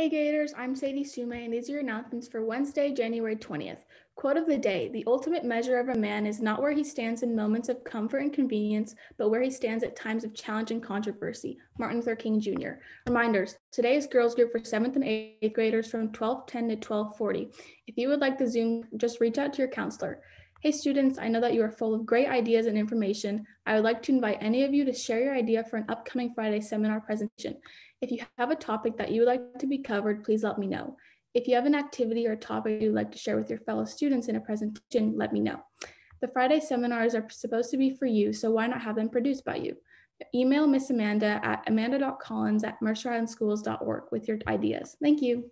Hey Gators, I'm Sadie Sume, and these are your announcements for Wednesday, January 20th. Quote of the day The ultimate measure of a man is not where he stands in moments of comfort and convenience, but where he stands at times of challenge and controversy. Martin Luther King Jr. Reminders Today is girls group for 7th and 8th graders from 1210 to 1240. If you would like the Zoom, just reach out to your counselor. Hey students, I know that you are full of great ideas and information. I would like to invite any of you to share your idea for an upcoming Friday seminar presentation. If you have a topic that you would like to be covered, please let me know. If you have an activity or topic you'd like to share with your fellow students in a presentation, let me know. The Friday seminars are supposed to be for you, so why not have them produced by you? Email Miss Amanda at amanda.collins at mercerislandschools.org with your ideas. Thank you.